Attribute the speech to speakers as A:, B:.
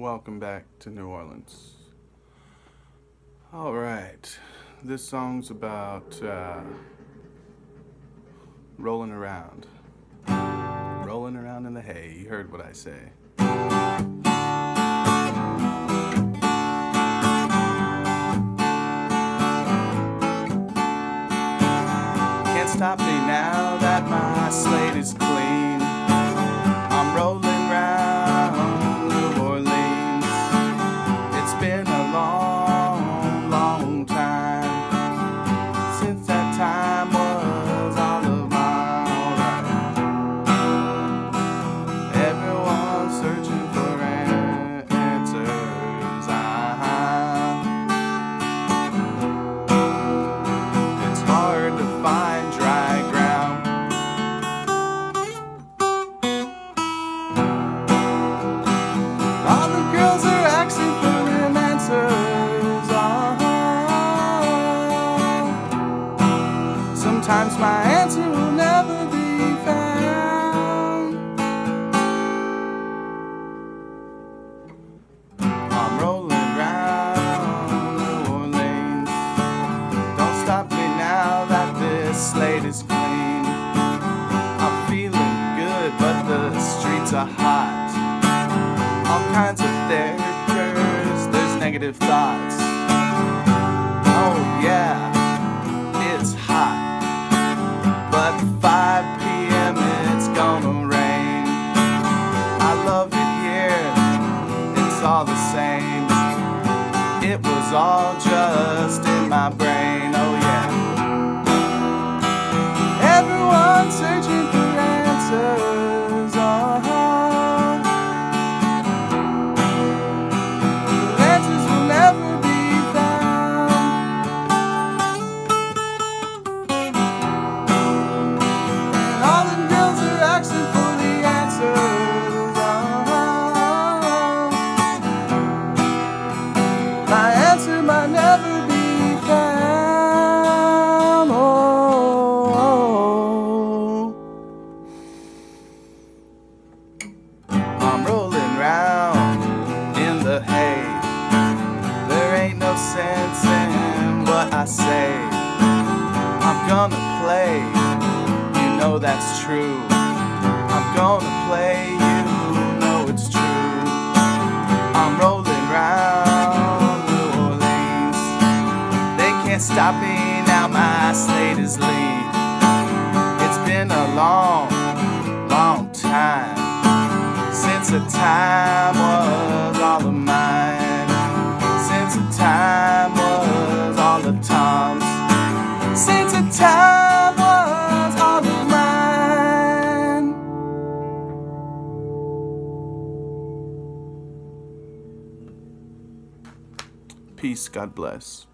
A: welcome back to New Orleans. All right, this song's about uh, rolling around. Rolling around in the hay, you heard what I say. Can't stop me now that my slate is clean. Sometimes my answer will never be found. I'm rolling round New Orleans. Don't stop me now that this slate is clean. I'm feeling good, but the streets are hot all kinds of characters. There's negative thoughts. Same. It was all just in my brain. Oh might never be found. Oh, oh, oh. I'm rolling round in the hay. There ain't no sense in what I say. I'm gonna play, you know that's true. I'm gonna play, you can't stop me now, my slate is lean. It's been a long, long time since the time was all of mine. Since the time was all of Tom's. Since the time was all of mine. Peace, God bless.